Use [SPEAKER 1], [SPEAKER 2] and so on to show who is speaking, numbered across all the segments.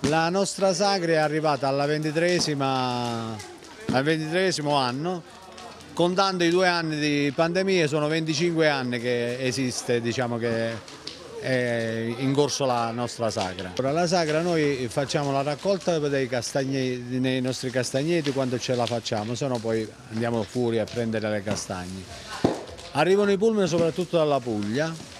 [SPEAKER 1] La nostra sagra è arrivata al ventitresimo anno, contando i due anni di pandemia sono 25 anni che esiste, diciamo che è in corso la nostra sagra. La sagra noi facciamo la raccolta castagneti, nei nostri castagneti quando ce la facciamo, se no poi andiamo fuori a prendere le castagne. Arrivano i pullman soprattutto dalla Puglia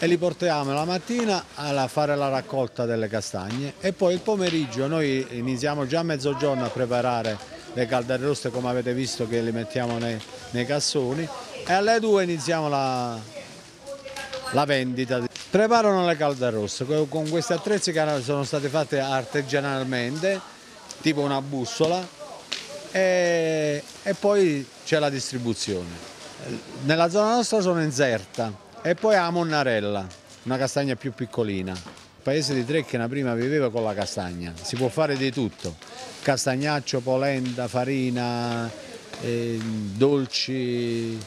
[SPEAKER 1] e li portiamo la mattina a fare la raccolta delle castagne e poi il pomeriggio noi iniziamo già a mezzogiorno a preparare le caldere rosse come avete visto che le mettiamo nei, nei cassoni e alle due iniziamo la, la vendita. Preparano le calde rosse con questi attrezzi che sono stati fatti artigianalmente, tipo una bussola, e, e poi c'è la distribuzione. Nella zona nostra sono inserta e poi a Monnarella, una castagna più piccolina. Il paese di Trecchina prima viveva con la castagna, si può fare di tutto, castagnaccio, polenta, farina, eh, dolci.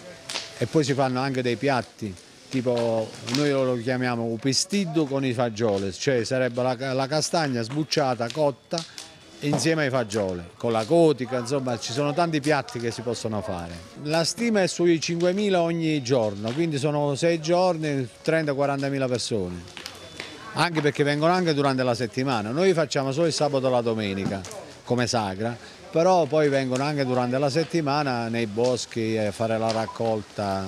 [SPEAKER 1] E poi si fanno anche dei piatti tipo noi lo chiamiamo upistiddo con i fagioli, cioè sarebbe la, la castagna sbucciata, cotta insieme ai fagioli, con la cotica, insomma ci sono tanti piatti che si possono fare. La stima è sui 5.000 ogni giorno, quindi sono 6 giorni, 30-40.000 persone, anche perché vengono anche durante la settimana. Noi facciamo solo il sabato e la domenica come sagra, però poi vengono anche durante la settimana nei boschi a fare la raccolta